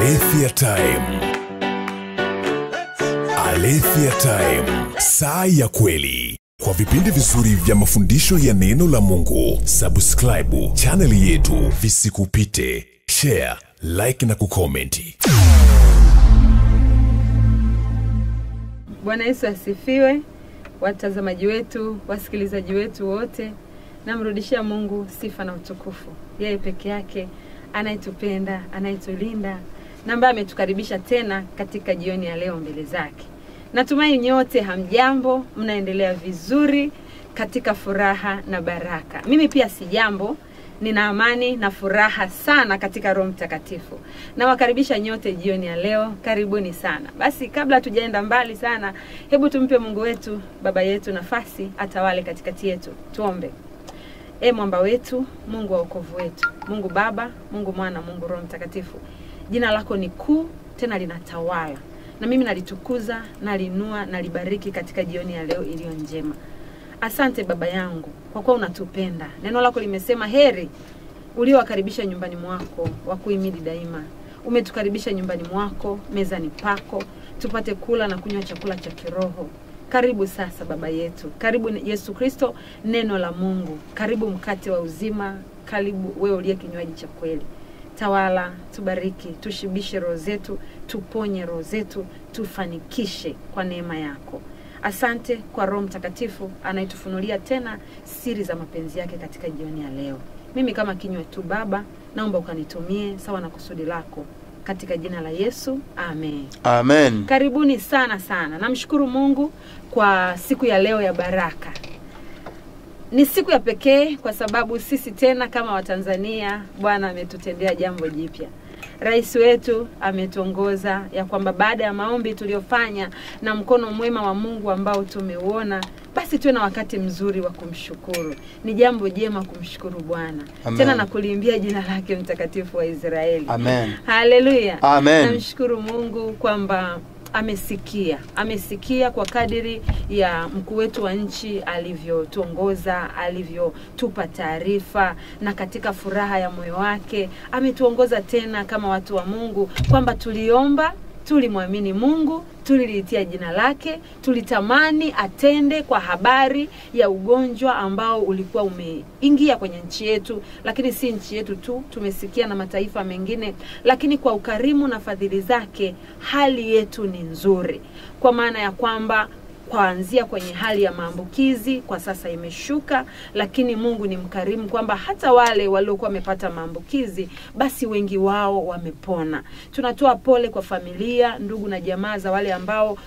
Alethea Time. Alethea Time, saa ya kweli. Kwa vipindi vizuri vya mafundisho ya neno la Mungu, subscribe chaneli yetu visikupite. Share, like na kukomenti. Bwana Yesu asifiwe. Watazamaji wetu, wasikilizaji wetu wote, namrudishia Mungu sifa na utukufu, yeye peke yake anayetupenda, anayetulinda na ambaye ametukaribisha tena katika jioni ya leo mbele zake. Natumai nyote hamjambo, mnaendelea vizuri katika furaha na baraka. Mimi pia si jambo, nina amani na furaha sana katika Roho Mtakatifu. Nawakaribisha nyote jioni ya leo, karibuni sana. Basi kabla hatujaenda mbali sana, hebu tumpe Mungu wetu, Baba yetu nafasi atawale katikati yetu. Tuombe. E mwamba wetu, Mungu wa wokovu wetu, Mungu Baba, Mungu Mwana, Mungu Roho Mtakatifu, jina lako ni kuu tena linatawala, na mimi nalitukuza, nalinua, nalibariki katika jioni ya leo iliyo njema. Asante Baba yangu kwa kuwa unatupenda. Neno lako limesema heri uliowakaribisha nyumbani mwako, wakuhimidi daima. Umetukaribisha nyumbani mwako, mezani pako, tupate kula na kunywa chakula cha kiroho. Karibu sasa Baba yetu, karibu Yesu Kristo, neno la Mungu, karibu mkate wa uzima, karibu wewe uliye kinywaji cha kweli. Tawala, tubariki, tushibishe roho zetu, tuponye roho zetu, tufanikishe kwa neema yako. Asante kwa Roho Mtakatifu anayetufunulia tena siri za mapenzi yake katika jioni ya leo. Mimi kama kinywa tu Baba, naomba ukanitumie sawa na kusudi lako, katika jina la Yesu, amen. Amen. Karibuni sana sana. Namshukuru Mungu kwa siku ya leo ya baraka. Ni siku ya pekee kwa sababu sisi tena kama Watanzania, Bwana ametutendea jambo jipya. Rais wetu ametuongoza ya kwamba baada ya maombi tuliyofanya na mkono mwema wa Mungu ambao tumeuona, basi tuwe na wakati mzuri wa kumshukuru. Ni jambo jema kumshukuru Bwana tena na kuliimbia jina lake mtakatifu wa Israeli. Amen. Haleluya. Amen. Namshukuru Mungu kwamba amesikia amesikia kwa kadiri ya mkuu wetu wa nchi alivyotuongoza alivyotupa taarifa na katika furaha ya moyo wake ametuongoza tena kama watu wa mungu kwamba tuliomba tulimwamini mungu tuliliitia jina lake tulitamani atende kwa habari ya ugonjwa ambao ulikuwa umeingia kwenye nchi yetu lakini si nchi yetu tu tumesikia na mataifa mengine lakini kwa ukarimu na fadhili zake hali yetu ni nzuri. Kwa maana ya kwamba kuanzia kwenye hali ya maambukizi kwa sasa imeshuka lakini mungu ni mkarimu kwamba hata wale waliokuwa wamepata maambukizi basi wengi wao wamepona. Tunatoa pole kwa familia ndugu na jamaa za wale ambao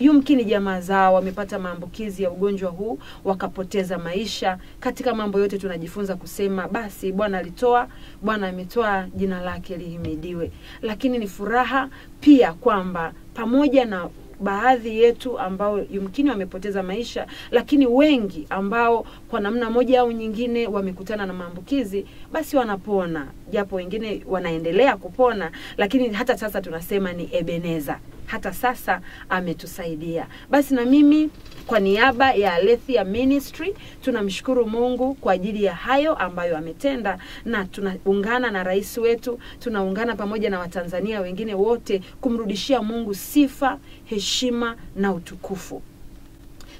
yumkini jamaa zao wamepata maambukizi ya ugonjwa huu wakapoteza maisha. Katika mambo yote tunajifunza kusema basi bwana alitoa bwana ametoa jina lake lihimidiwe. Lakini ni furaha pia kwamba pamoja na baadhi yetu ambao yumkini wamepoteza maisha lakini wengi ambao kwa namna moja au nyingine wamekutana na maambukizi basi wanapona. Japo wengine wanaendelea kupona lakini hata sasa tunasema ni ebeneza hata sasa ametusaidia basi na mimi kwa niaba ya Alethea Ministry tunamshukuru Mungu kwa ajili ya hayo ambayo ametenda, na tunaungana na rais wetu, tunaungana pamoja na Watanzania wengine wote kumrudishia Mungu sifa, heshima na utukufu.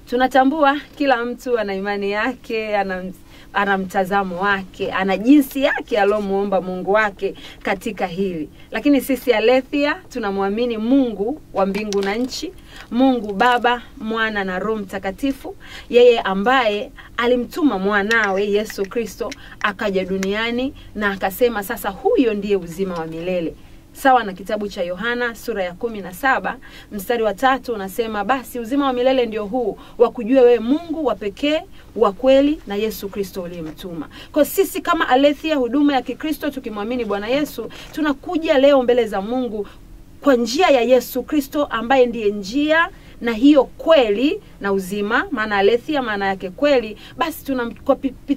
Tunatambua kila mtu ana imani yake, ana ana mtazamo wake, ana jinsi yake aliomuomba Mungu wake katika hili. Lakini sisi alethia tunamwamini Mungu wa mbingu na nchi, Mungu Baba, Mwana na Roho Mtakatifu, yeye ambaye alimtuma mwanawe Yesu Kristo akaja duniani na akasema sasa huyo ndiye uzima wa milele sawa na kitabu cha yohana sura ya kumi na saba mstari wa tatu unasema basi uzima wa milele ndio huu wa kujua wewe mungu wa pekee wa kweli na yesu kristo uliyemtuma. Kwa sisi kama alethia huduma ya kikristo tukimwamini bwana yesu tunakuja leo mbele za mungu kwa njia ya yesu kristo ambaye ndiye njia na hiyo kweli na uzima maana Alethia maana yake kweli. Basi tuna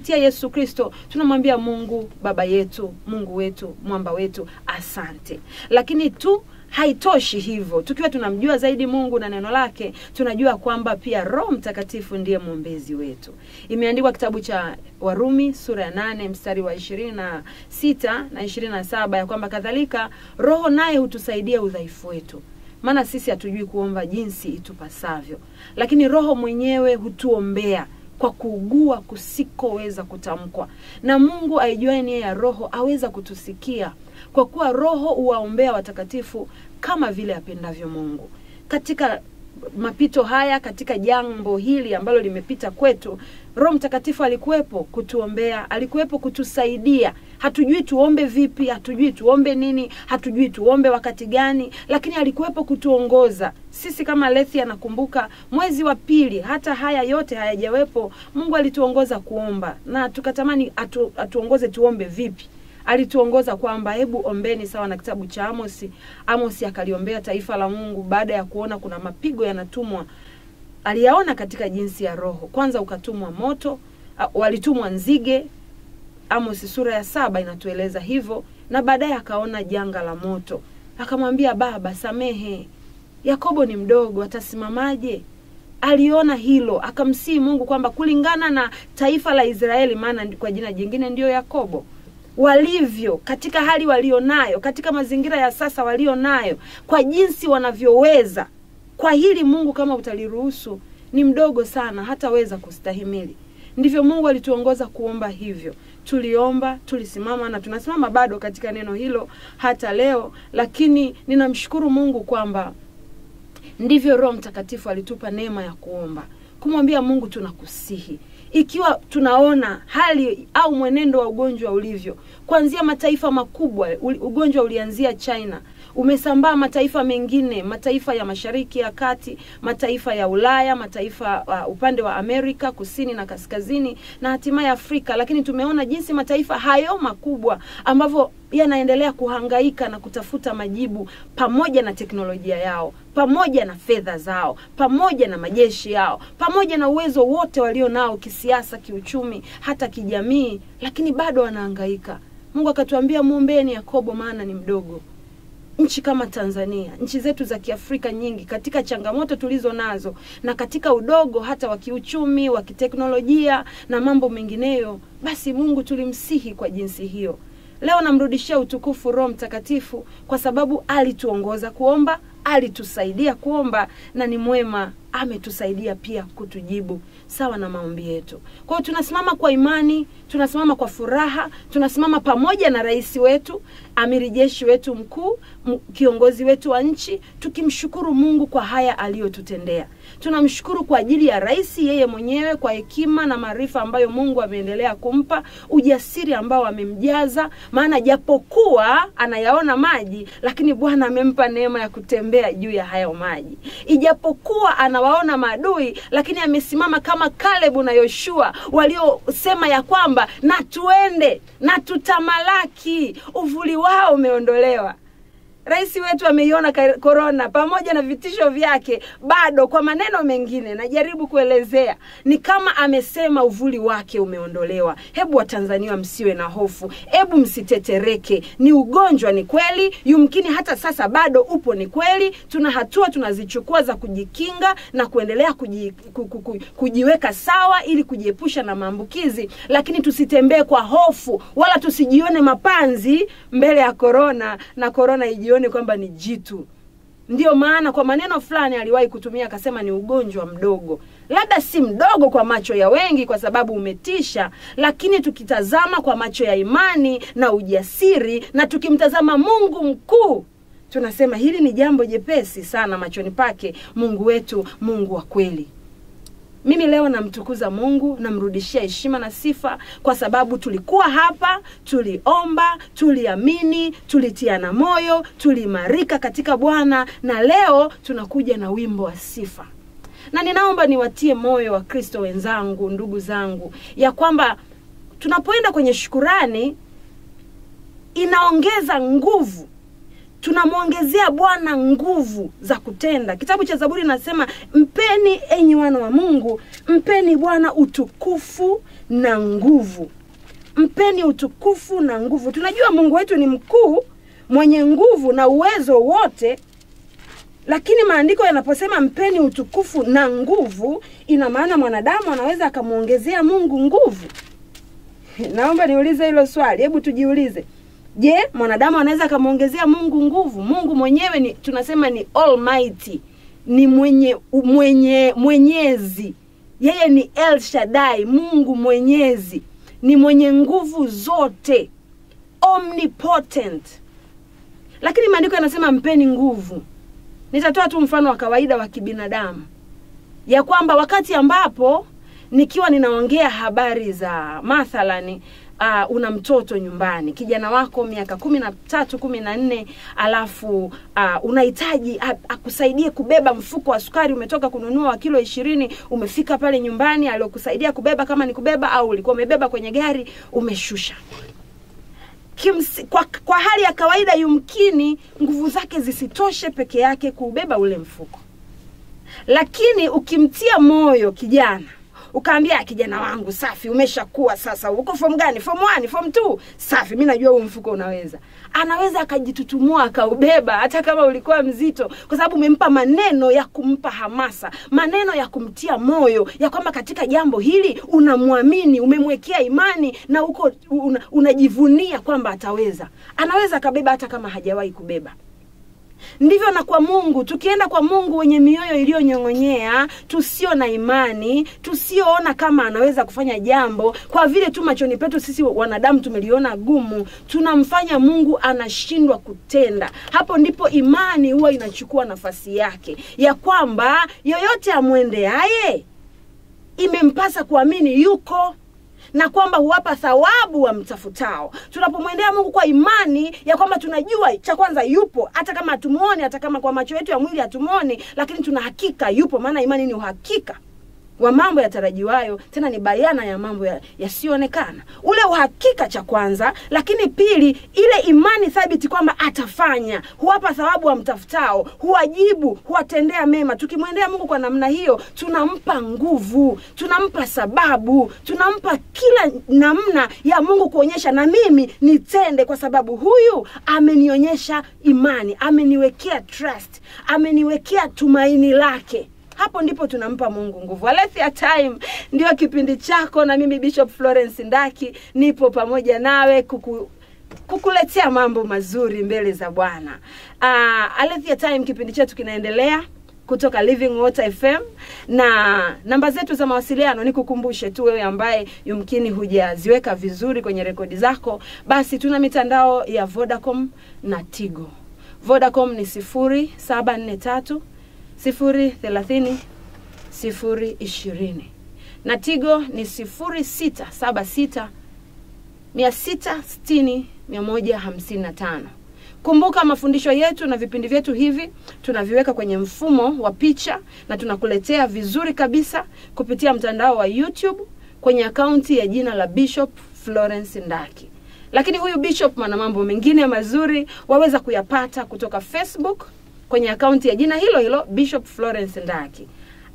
yesu kristo tunamwambia mungu baba yetu mungu wetu mwamba wetu asante. Lakini tu haitoshi hivyo. Tukiwa tunamjua zaidi mungu na neno lake tunajua kwamba pia roho mtakatifu ndiye mwombezi wetu. Imeandikwa kitabu cha warumi sura ya nane mstari wa ishirini na sita na ishirini na saba ya kwamba kadhalika roho naye hutusaidia udhaifu wetu. Maana sisi hatujui kuomba jinsi itupasavyo. Lakini roho mwenyewe hutuombea kwa kuugua kusikoweza kutamkwa. Na mungu aijuae nia ya roho aweza kutusikia kwa kuwa roho huwaombea watakatifu kama vile apendavyo mungu. Katika mapito haya katika jambo hili ambalo limepita kwetu roho mtakatifu alikuwepo kutuombea alikuwepo kutusaidia. Hatujui tuombe vipi hatujui tuombe nini hatujui tuombe wakati gani lakini alikuwepo kutuongoza. Sisi kama lethi anakumbuka mwezi wa pili hata haya yote hayajawepo mungu alituongoza kuomba. Na tukatamani atu, atuongoze tuombe vipi alituongoza kwamba hebu ombeni sawa na kitabu cha amosi. Amosi akaliombea taifa la mungu. Baada ya kuona kuna mapigo yanatumwa aliyaona katika jinsi ya roho. Kwanza ukatumwa moto walitumwa nzige. Amosi sura ya saba inatueleza hivyo na baadaye akaona janga la moto. Akamwambia baba samehe. Yakobo ni mdogo atasimamaje? Aliona hilo akamsii mungu kwamba kulingana na taifa la israeli maana kwa jina jingine ndiyo yakobo walivyo katika hali walionayo katika mazingira ya sasa walionayo kwa jinsi wanavyoweza. Kwa hili mungu kama utaliruhusu ni mdogo sana hataweza kustahimili. Ndivyo mungu alituongoza kuomba hivyo. Tuliomba tulisimama na tunasimama bado katika neno hilo hata leo lakini ninamshukuru mungu kwamba ndivyo roho mtakatifu alitupa neema ya kuomba. Kumwambia mungu tunakusihi ikiwa tunaona hali au mwenendo wa ugonjwa ulivyo. Kuanzia mataifa makubwa ugonjwa ulianzia china umesambaa mataifa mengine mataifa ya mashariki ya kati mataifa ya ulaya mataifa uh, upande wa amerika kusini na kaskazini na hatimaye afrika. Lakini tumeona jinsi mataifa hayo makubwa ambavyo yanaendelea kuhangaika na kutafuta majibu pamoja na teknolojia yao pamoja na fedha zao pamoja na majeshi yao pamoja na uwezo wote walio nao kisiasa kiuchumi hata kijamii lakini bado wanahangaika. Mungu akatuambia mwombeni yakobo maana ni mdogo nchi kama tanzania nchi zetu za kiafrika nyingi katika changamoto tulizo nazo na katika udogo hata wa kiuchumi wa kiteknolojia na mambo mengineyo basi mungu tulimsihi kwa jinsi hiyo. Leo namrudishia utukufu roho mtakatifu kwa sababu alituongoza kuomba alitusaidia kuomba na ni mwema ametusaidia pia kutujibu sawa na maombi yetu. Kwa hiyo tunasimama kwa imani tunasimama kwa furaha tunasimama pamoja na rais wetu amiri jeshi wetu mkuu kiongozi wetu wa nchi tukimshukuru mungu kwa haya aliyotutendea. Tunamshukuru kwa ajili ya rais yeye mwenyewe kwa hekima na maarifa ambayo mungu ameendelea kumpa ujasiri ambao amemjaza maana japokuwa anayaona maji lakini bwana amempa neema ya kutembea juu ya hayo maji. Ijapokuwa anawaona maadui lakini amesimama kama kalebu na yoshua waliosema ya kwamba na tuende na tutamalaki uvuli wao umeondolewa rais wetu ameiona korona pamoja na vitisho vyake bado kwa maneno mengine najaribu kuelezea ni kama amesema uvuli wake umeondolewa. Hebu watanzania msiwe na hofu. Hebu msitetereke. Ni ugonjwa ni kweli. Yumkini hata sasa bado upo ni kweli. Tuna hatua tunazichukua za kujikinga na kuendelea kuji, ku, ku, ku, kujiweka sawa ili kujiepusha na maambukizi. Lakini tusitembee kwa hofu wala tusijione mapanzi mbele ya korona na korona ijione kwamba ni jitu. Ndiyo maana kwa maneno fulani aliwahi kutumia akasema ni ugonjwa mdogo. Labda si mdogo kwa macho ya wengi kwa sababu umetisha lakini tukitazama kwa macho ya imani na ujasiri na tukimtazama mungu mkuu tunasema hili ni jambo jepesi sana machoni pake. Mungu wetu mungu wa kweli mimi leo namtukuza mungu namrudishia heshima na sifa kwa sababu tulikuwa hapa tuliomba tuliamini tulitiana moyo tuliimarika katika bwana na leo tunakuja na wimbo wa sifa. Na ninaomba niwatie moyo wa kristo wenzangu ndugu zangu ya kwamba tunapoenda kwenye shukurani inaongeza nguvu tunamwongezea bwana nguvu za kutenda. Kitabu cha zaburi nasema mpeni enyi wana wa mungu mpeni bwana utukufu na nguvu. Mpeni utukufu na nguvu. Tunajua mungu wetu ni mkuu mwenye nguvu na uwezo wote lakini maandiko yanaposema mpeni utukufu na nguvu ina maana mwanadamu anaweza akamwongezea mungu nguvu. Naomba niulize hilo swali hebu tujiulize je mwanadamu anaweza akamwongezea mungu nguvu? Mungu mwenyewe ni tunasema ni almighty ni mwenye mwenye mwenyezi. Yeye ni el shadai mungu mwenyezi. Ni mwenye nguvu zote. Omnipotent. Lakini maandiko yanasema mpeni nguvu. Nitatoa tu mfano wa kawaida wa kibinadamu. Ya kwamba wakati ambapo nikiwa ninaongea habari za mathalani uh, una mtoto nyumbani. Kijana wako miaka kumi na tatu kumi na nne alafu uh, unahitaji akusaidie kubeba mfuko wa sukari umetoka kununua wa kilo ishirini umefika pale nyumbani aliokusaidia kubeba kama ni kubeba au ulikuwa umebeba kwenye gari umeshusha. Kimsi, kwa, kwa hali ya kawaida yumkini nguvu zake zisitoshe peke yake kuubeba ule mfuko. Lakini ukimtia moyo kijana ukaambia kijana wangu safi umeshakuwa sasa. Uko form gani? Form 1 form 2 safi mimi najua huu mfuko unaweza. Anaweza akajitutumua akaubeba hata kama ulikuwa mzito kwa sababu umempa maneno ya kumpa hamasa maneno ya kumtia moyo ya kwamba katika jambo hili unamwamini umemwekea imani na uko una, unajivunia kwamba ataweza. Anaweza akabeba hata kama hajawahi kubeba ndivyo na kwa mungu. Tukienda kwa mungu wenye mioyo iliyonyong'onyea tusio na imani tusioona kama anaweza kufanya jambo. Kwa vile tu machoni petu sisi wanadamu tumeliona gumu tunamfanya mungu anashindwa kutenda. Hapo ndipo imani huwa inachukua nafasi yake. Ya kwamba yoyote amwendeaye imempasa kuamini yuko na kwamba huwapa thawabu wamtafutao tunapomwendea mungu kwa imani ya kwamba tunajua cha kwanza yupo hata kama hatumuoni hata kama kwa macho yetu ya mwili hatumuoni lakini tuna hakika yupo maana imani ni uhakika wa mambo yatarajiwayo tena ni bayana ya mambo yasiyoonekana, ya- ule uhakika cha kwanza lakini pili ile imani thabiti kwamba atafanya huwapa thawabu wamtafutao huwajibu huwatendea mema. Tukimwendea mungu kwa namna hiyo tunampa nguvu tunampa sababu tunampa kila namna ya mungu kuonyesha na mimi nitende kwa sababu huyu amenionyesha imani ameniwekea trust ameniwekea tumaini lake hapo ndipo tunampa mungu nguvu. Alethia time ndio kipindi chako na mimi bishop florence ndaki nipo pamoja nawe kuku kukuletea mambo mazuri mbele za bwana. Uh, time kipindi chetu kinaendelea kutoka living water fm na namba zetu za mawasiliano ni kukumbushe tu wewe ambaye yumkini hujaziweka vizuri kwenye rekodi zako basi tuna mitandao ya vodacom na tigo. Vodacom ni sifuri saba nne tatu sifuri thelathini sifuri ishirini. Na tigo ni sifuri sita saba sita mia sita sitini mia moja hamsini na tano. Kumbuka mafundisho yetu na vipindi vyetu hivi tunaviweka kwenye mfumo wa picha na tunakuletea vizuri kabisa kupitia mtandao wa youtube kwenye akaunti ya jina la bishop florence ndaki. Lakini huyu bishop ana mambo mengine mazuri waweza kuyapata kutoka facebook kwenye akaunti ya jina hilo hilo bishop florence ndaki.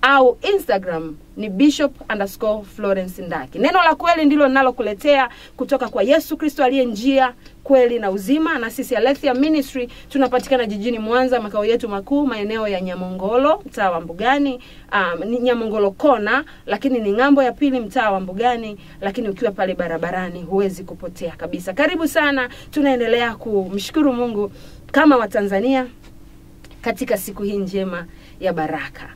Au instagram ni bishop underscore florence ndaki. Neno la kweli ndilo linalokuletea kutoka kwa yesu kristo aliye njia kweli na uzima. Na sisi alethia ministry tunapatikana jijini mwanza makao yetu makuu maeneo ya nyamongolo mtaa wa mbugani. Um, ni nyamongolo kona lakini ni ng'ambo ya pili mtaa wa mbugani lakini ukiwa pale barabarani huwezi kupotea kabisa. Karibu sana tunaendelea kumshukuru mungu. Kama watanzania katika siku hii njema ya baraka.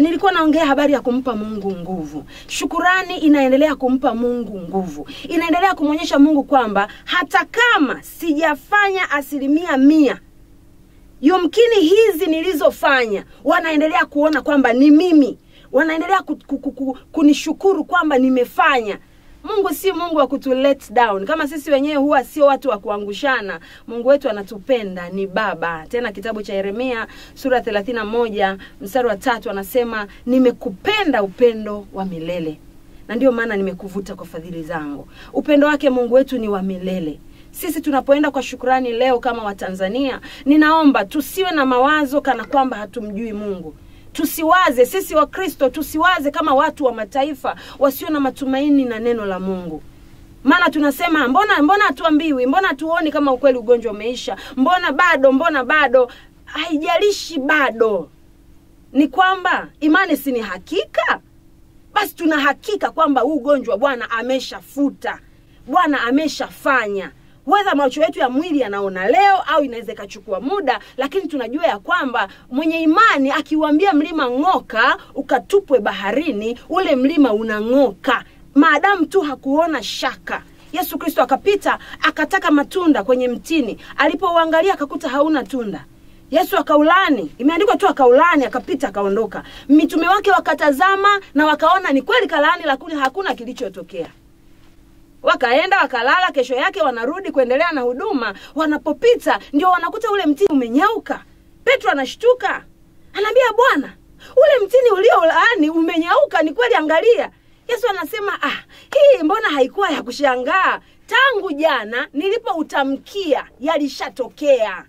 Nilikuwa naongea habari ya kumpa mungu nguvu. Shukurani inaendelea kumpa mungu nguvu. Inaendelea kumwonyesha mungu kwamba hata kama sijafanya asilimia mia yumkini hizi nilizofanya wanaendelea kuona kwamba ni mimi. Wanaendelea ku, ku, ku, ku, kunishukuru kwamba nimefanya mungu si mungu wa kutu let down. Kama sisi wenyewe huwa sio watu wa kuangushana. Mungu wetu anatupenda ni baba. Tena kitabu cha yeremia sura 31 mstari wa tatu anasema nimekupenda upendo wa milele. Na ndio maana nimekuvuta kwa fadhili zangu. Upendo wake mungu wetu ni wa milele. Sisi tunapoenda kwa shukrani leo kama watanzania ninaomba tusiwe na mawazo kana kwamba hatumjui mungu tusiwaze sisi wakristo tusiwaze kama watu wa mataifa wasio na matumaini na neno la mungu. Maana tunasema mbona mbona hatuambiwi? Mbona hatuoni kama ukweli ugonjwa umeisha? Mbona bado mbona bado? Haijalishi bado. Ni kwamba imani si ni hakika? Basi tuna hakika kwamba huu ugonjwa bwana ameshafuta. Bwana ameshafanya wedha macho yetu ya mwili yanaona leo au inaweza ikachukua muda lakini tunajua ya kwamba mwenye imani akiuambia mlima ng'oka ukatupwe baharini ule mlima unang'oka. Maadamu tu hakuona shaka. Yesu kristo akapita akataka matunda kwenye mtini. Alipouangalia akakuta hauna tunda. Yesu akaulani. Imeandikwa tu akaulani akapita akaondoka. Mitume wake wakatazama na wakaona ni kweli kalaani lakini hakuna kilichotokea wakaenda wakalala kesho yake wanarudi kuendelea na huduma. Wanapopita ndio wanakuta ule mtini umenyauka. Petro anashtuka. Anaambia bwana ule mtini uliolaani umenyauka ni kweli angalia. Yesu anasema ah hii mbona haikuwa ya kushangaa? Tangu jana nilipoutamkia yalishatokea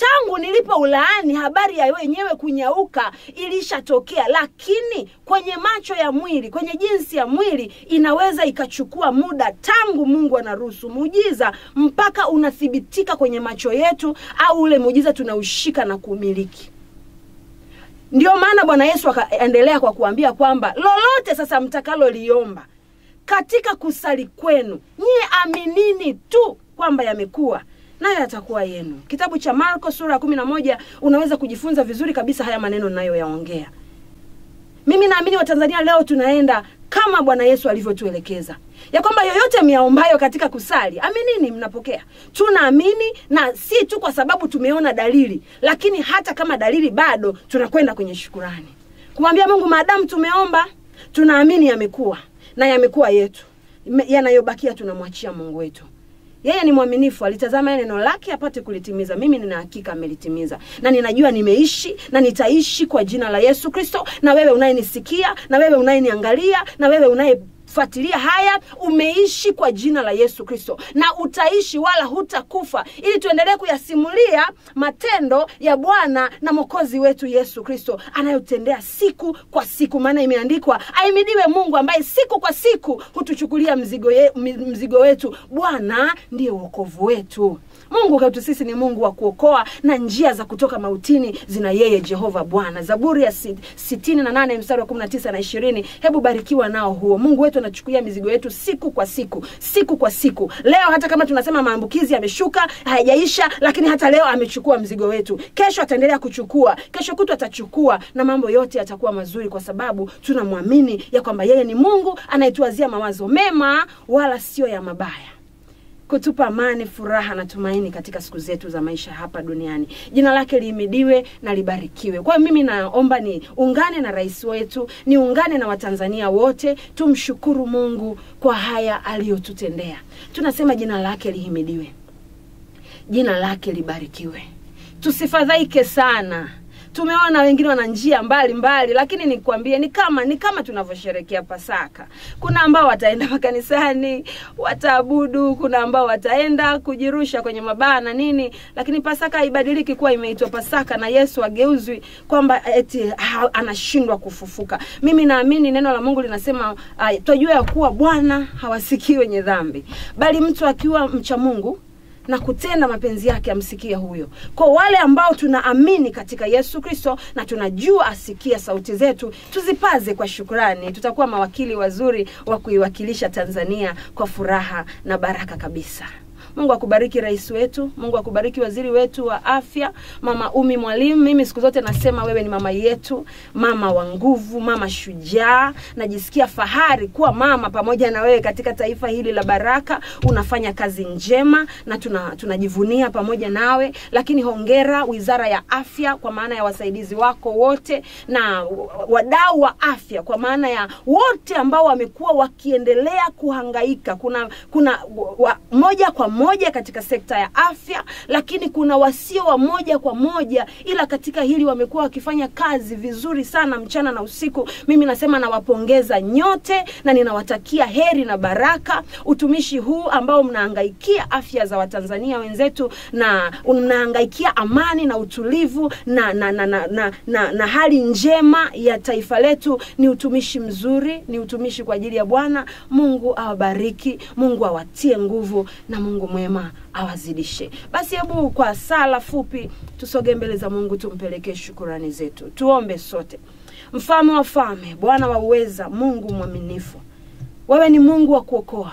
tangu nilipo ulaani habari ya wenyewe kunyauka ilishatokea lakini kwenye macho ya mwili kwenye jinsi ya mwili inaweza ikachukua muda tangu mungu anaruhusu muujiza mpaka unathibitika kwenye macho yetu au ule muujiza tunaushika na kumiliki. Ndiyo maana bwana yesu akaendelea kwa kuambia kwamba lolote sasa mtakaloliomba katika kusali kwenu nyie aminini tu kwamba yamekuwa nayo yatakuwa yenu. Kitabu cha marko sura ya kumi na moja unaweza kujifunza vizuri kabisa haya maneno nayoyaongea mimi naamini watanzania leo tunaenda kama bwana yesu alivyotuelekeza. Ya kwamba yoyote miaombayo katika kusali aminini mnapokea. Tunaamini na si tu kwa sababu tumeona dalili lakini hata kama dalili bado tunakwenda kwenye shukurani. Kumwambia mungu maadamu tumeomba tunaamini yamekuwa na yamekuwa yetu. Yanayobakia tunamwachia mungu wetu yeye ni mwaminifu alitazama neno lake apate kulitimiza. Mimi nina hakika amelitimiza. Na ninajua nimeishi na nitaishi kwa jina la yesu kristo. Na wewe unayenisikia na wewe unayeniangalia na wewe unaye fuatilia haya umeishi kwa jina la yesu kristo. Na utaishi wala hutakufa. Ili tuendelee kuyasimulia matendo ya bwana na mwokozi wetu yesu kristo anayotendea siku kwa siku. Maana imeandikwa aimidiwe mungu ambaye siku kwa siku hutuchukulia mzigo, ye, mzigo wetu. Bwana ndiye uokovu wetu mungu kwetu sisi ni mungu wa kuokoa na njia za kutoka mautini zina yeye jehova bwana. Zaburi ya sit- sitini na nane mstari wa kumi na tisa na ishirini. Hebu barikiwa nao huo. Mungu wetu anachukulia mizigo yetu siku kwa siku siku kwa siku. Leo hata kama tunasema maambukizi yameshuka hayajaisha lakini hata leo amechukua mzigo wetu. Kesho ataendelea kuchukua kesho kutu atachukua na mambo yote yatakuwa mazuri kwa sababu tunamwamini ya kwamba yeye ni mungu anayetuwazia mawazo mema wala sio ya mabaya kutupa amani furaha na tumaini katika siku zetu za maisha hapa duniani. Jina lake lihimidiwe na libarikiwe. Kwa hiyo mimi naomba ni ungane na rais wetu niungane na watanzania wote tumshukuru mungu kwa haya aliyotutendea. Tunasema jina lake lihimidiwe. Jina lake libarikiwe. Tusifadhaike sana tumeona wengine wana njia mbali mbali lakini nikwambie ni kama ni kama tunavyosherekea pasaka. Kuna ambao wataenda makanisani wataabudu kuna ambao wataenda kujirusha kwenye mabaa na nini lakini pasaka haibadiliki kuwa imeitwa pasaka na yesu ageuzwi kwamba eti ha, anashindwa kufufuka. Mimi naamini neno la mungu linasema uh, twajua ya kuwa bwana hawasikii wenye dhambi. Bali mtu akiwa mcha mungu na kutenda mapenzi yake amsikie huyo. Kwa wale ambao tunaamini katika yesu kristo na tunajua asikia sauti zetu tuzipaze kwa shukrani. Tutakuwa mawakili wazuri wa kuiwakilisha tanzania kwa furaha na baraka kabisa mungu akubariki rais wetu mungu akubariki waziri wetu wa afya mama umi mwalimu. Mimi siku zote nasema wewe ni mama yetu mama wa nguvu mama shujaa. Najisikia fahari kuwa mama pamoja na wewe katika taifa hili la baraka. Unafanya kazi njema na tuna- tunajivunia pamoja nawe. Lakini hongera wizara ya afya kwa maana ya wasaidizi wako wote na wadau wa afya kwa maana ya wote ambao wamekuwa wakiendelea kuhangaika. Kuna kuna wa, moja kwa moja katika sekta ya afya, lakini kuna wasio wa moja kwa moja, ila katika hili wamekuwa wakifanya kazi vizuri sana mchana na usiku. Mimi nasema nawapongeza nyote na ninawatakia heri na baraka utumishi huu ambao mnahangaikia afya za Watanzania wenzetu na mnahangaikia amani na utulivu na na, na, na, na, na, na hali njema ya taifa letu. Ni utumishi mzuri, ni utumishi kwa ajili ya Bwana. Mungu awabariki, Mungu awatie nguvu na Mungu mwema awazidishe. Basi hebu kwa sala fupi tusoge mbele za Mungu, tumpelekee shukurani zetu. Tuombe sote. Mfalme wa falme, Bwana wa uweza, Mungu mwaminifu, wewe ni Mungu wa kuokoa.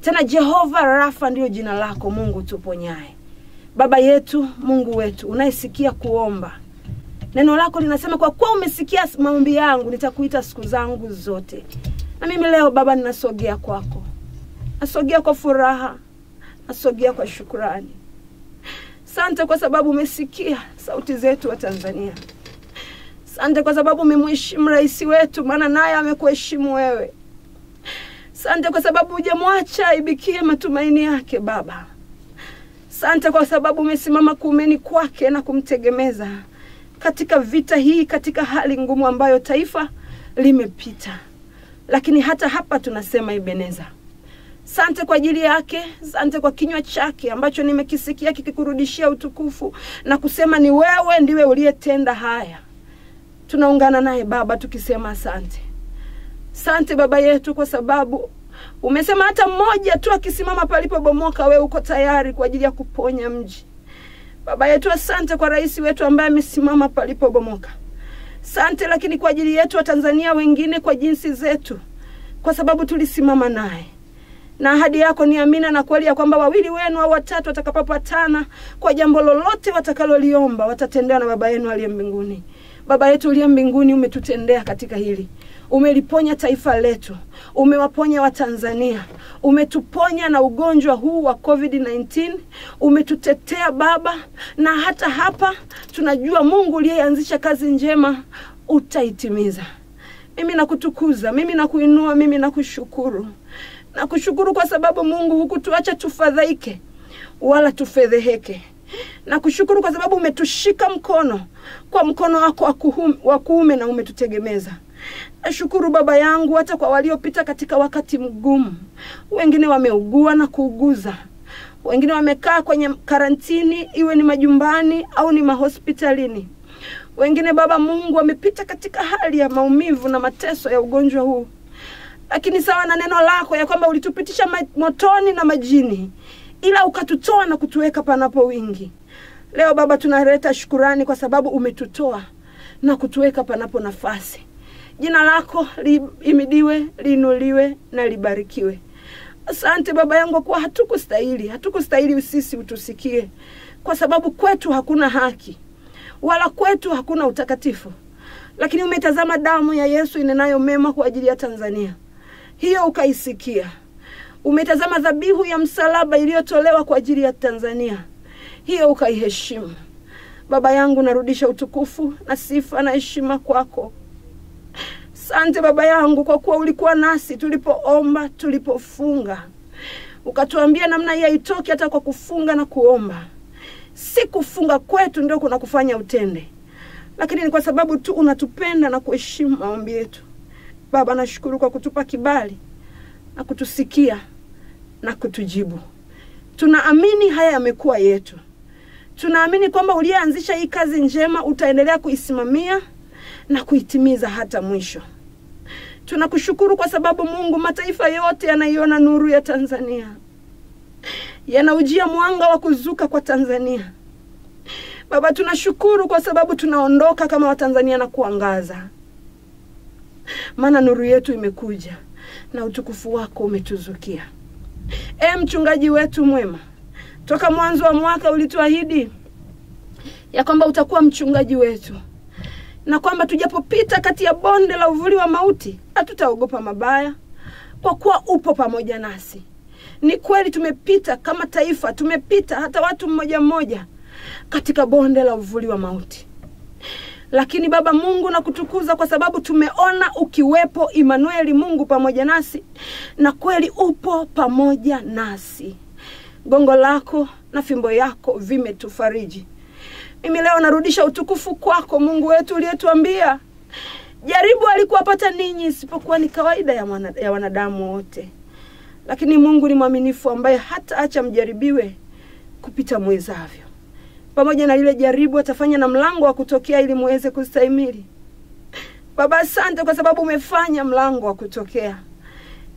Tena Jehova Rafa ndiyo jina lako, Mungu tuponyaye. Baba yetu, Mungu wetu, unayesikia kuomba, neno lako linasema kwa kuwa umesikia maombi yangu, nitakuita siku zangu zote. Na mimi leo Baba, ninasogea kwako, nasogea kwa furaha, nasogea kwa shukurani. Sante kwa sababu umesikia sauti zetu wa Tanzania. Sante kwa sababu umemheshimu rais wetu, maana naye amekuheshimu wewe. Sante kwa sababu hujamwacha aibikie matumaini yake Baba. Sante kwa sababu umesimama kuumeni kwake na kumtegemeza katika vita hii, katika hali ngumu ambayo taifa limepita. Lakini hata hapa tunasema Ebeneza, sante kwa ajili yake, sante kwa kinywa chake ambacho nimekisikia kikikurudishia utukufu na kusema ni wewe ndiwe uliyetenda haya. Tunaungana naye Baba tukisema asante. Sante Baba yetu kwa sababu umesema hata mmoja tu akisimama palipobomoka, wewe uko tayari kwa ajili ya kuponya mji. Baba yetu, asante kwa rais wetu ambaye amesimama palipobomoka. Sante lakini kwa ajili yetu wa Tanzania wengine, kwa jinsi zetu, kwa sababu tulisimama naye na ahadi yako ni amina na kweli ya kwamba wawili wenu au watatu watakapopatana kwa jambo lolote watakaloliomba watatendewa na baba yenu aliye mbinguni. Baba yetu uliye mbinguni, umetutendea katika hili, umeliponya taifa letu, umewaponya Watanzania, umetuponya na ugonjwa huu wa COVID-19, umetutetea Baba, na hata hapa tunajua Mungu uliyeanzisha kazi njema utaitimiza. Mimi nakutukuza, mimi nakuinua, mimi nakushukuru nakushukuru kwa sababu Mungu hukutuacha tufadhaike wala tufedheheke. na kushukuru kwa sababu umetushika mkono kwa mkono wako wa kuume na umetutegemeza. Nashukuru Baba yangu hata kwa waliopita katika wakati mgumu. Wengine wameugua na kuuguza, wengine wamekaa kwenye karantini, iwe ni majumbani au ni mahospitalini. Wengine Baba Mungu wamepita katika hali ya maumivu na mateso ya ugonjwa huu lakini sawa na neno lako ya kwamba ulitupitisha motoni na majini, ila ukatutoa na kutuweka panapo wingi. Leo Baba, tunaleta shukurani kwa sababu umetutoa na kutuweka panapo nafasi. Jina lako liimidiwe, liinuliwe na libarikiwe. Asante Baba yangu kuwa hatukustahili, hatukustahili sisi utusikie, kwa sababu kwetu hakuna haki wala kwetu hakuna utakatifu, lakini umetazama damu ya Yesu inenayo mema kwa ajili ya Tanzania hiyo ukaisikia. Umetazama dhabihu ya msalaba iliyotolewa kwa ajili ya Tanzania, hiyo ukaiheshimu. Baba yangu, narudisha utukufu na sifa na heshima kwako. Sante Baba yangu kwa kuwa ulikuwa nasi tulipoomba, tulipofunga, ukatuambia namna hii haitoki hata kwa kufunga na kuomba. Si kufunga kwetu ndio kuna kufanya utende, lakini ni kwa sababu tu unatupenda na kuheshimu maombi yetu. Baba, nashukuru kwa kutupa kibali na kutusikia na kutujibu. Tunaamini haya yamekuwa yetu. Tunaamini kwamba uliyeanzisha hii kazi njema utaendelea kuisimamia na kuitimiza hata mwisho. Tunakushukuru kwa sababu Mungu, mataifa yote yanaiona nuru ya Tanzania, yanaujia mwanga wa kuzuka kwa Tanzania. Baba, tunashukuru kwa sababu tunaondoka kama Watanzania na kuangaza maana nuru yetu imekuja na utukufu wako umetuzukia. E mchungaji wetu mwema, toka mwanzo wa mwaka ulituahidi ya kwamba utakuwa mchungaji wetu na kwamba tujapopita kati ya bonde la uvuli wa mauti hatutaogopa mabaya, kwa kuwa upo pamoja nasi. Ni kweli tumepita kama taifa, tumepita hata watu mmoja mmoja katika bonde la uvuli wa mauti lakini Baba Mungu nakutukuza kwa sababu tumeona ukiwepo Imanueli, Mungu pamoja nasi, na kweli upo pamoja nasi. gongo lako na fimbo yako vimetufariji. Mimi leo narudisha utukufu kwako Mungu wetu uliyetuambia jaribu alikuwapata ninyi isipokuwa ni kawaida ya, wana, ya wanadamu wote, lakini Mungu ni mwaminifu ambaye hata acha mjaribiwe kupita mwezavyo. Pamoja na lile jaribu atafanya na mlango wa kutokea ili muweze kustahimili. Baba, asante kwa sababu umefanya mlango wa kutokea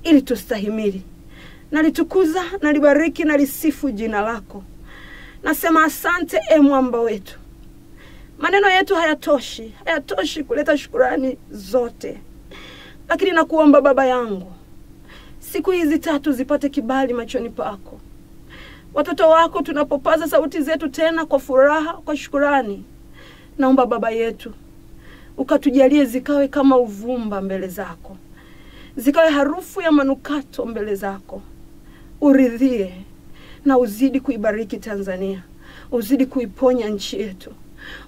ili tustahimili. Nalitukuza, nalibariki, nalisifu jina lako. Nasema asante, e mwamba wetu. Maneno yetu hayatoshi, hayatoshi kuleta shukurani zote, lakini nakuomba Baba yangu, siku hizi tatu zipate kibali machoni pako. Watoto wako tunapopaza sauti zetu tena kwa furaha, kwa shukurani, naomba Baba yetu ukatujalie zikawe kama uvumba mbele zako, zikawe harufu ya manukato mbele zako. Uridhie na uzidi kuibariki Tanzania, uzidi kuiponya nchi yetu,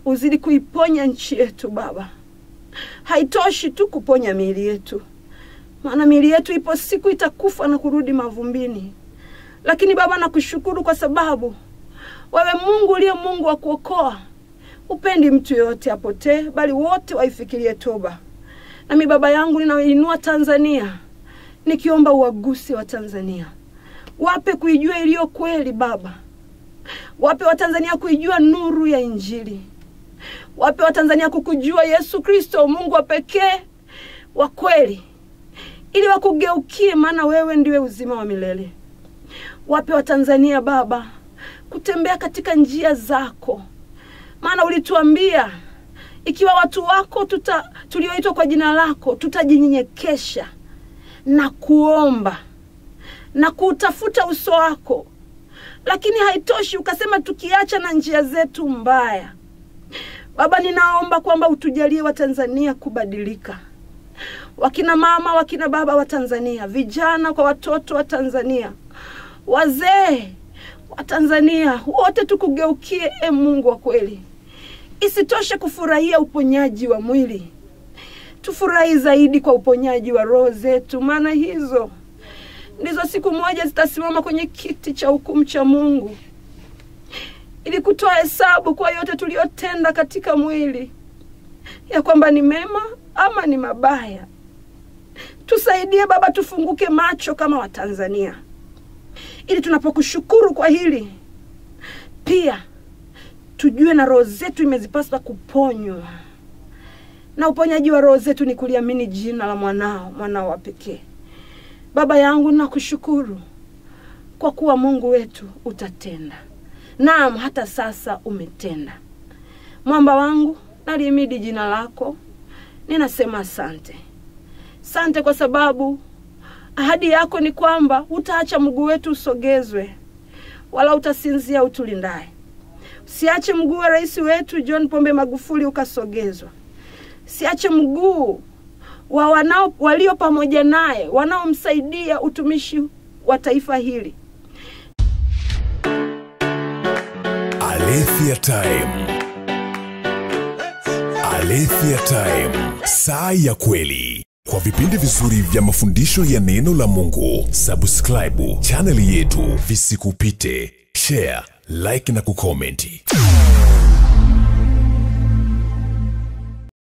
uzidi kuiponya nchi yetu Baba. Haitoshi tu kuponya miili yetu, maana miili yetu ipo siku itakufa na kurudi mavumbini. Lakini Baba, nakushukuru kwa sababu wewe Mungu uliye Mungu wa kuokoa, upendi mtu yoyote apotee, bali wote waifikirie toba. Nami Baba yangu ninainua Tanzania nikiomba uwaguse wa Tanzania, wape kuijua iliyo kweli Baba, wape Watanzania kuijua nuru ya Injili, wape Watanzania kukujua Yesu Kristo, Mungu wa pekee wa kweli, ili wakugeukie, maana wewe ndiwe uzima wa milele. Wape Watanzania Baba kutembea katika njia zako, maana ulituambia ikiwa watu wako tuta tulioitwa kwa jina lako tutajinyenyekesha na kuomba na kuutafuta uso wako, lakini haitoshi, ukasema tukiacha na njia zetu mbaya. Baba, ninaomba kwamba utujalie Watanzania kubadilika, wakina mama, wakina baba wa Tanzania, vijana kwa watoto wa Tanzania, wazee wa Tanzania, wote tukugeukie, e Mungu wa kweli. Isitoshe kufurahia uponyaji wa mwili, tufurahi zaidi kwa uponyaji wa roho zetu, maana hizo ndizo siku moja zitasimama kwenye kiti cha hukumu cha Mungu ili kutoa hesabu kwa yote tuliyotenda katika mwili, ya kwamba ni mema ama ni mabaya. Tusaidie Baba, tufunguke macho kama Watanzania, ili tunapokushukuru kwa hili pia tujue na roho zetu imezipaswa kuponywa, na uponyaji wa roho zetu ni kuliamini jina la mwanao, mwanao wa pekee. Baba yangu, nakushukuru kwa kuwa Mungu wetu utatenda. Naam, hata sasa umetenda. Mwamba wangu, nalihimidi jina lako, ninasema asante. Sante kwa sababu ahadi yako ni kwamba utaacha mguu wetu usogezwe, wala utasinzia utulindaye. siache mguu wa rais wetu John Pombe Magufuli ukasogezwa. Siache mguu wa wanao walio pamoja naye wanaomsaidia utumishi wa taifa hili. Alethea Time. Alethea Time, saa ya kweli. Kwa vipindi vizuri vya mafundisho ya neno la Mungu, subscribe chaneli yetu, visikupite. Share, like na kukomenti.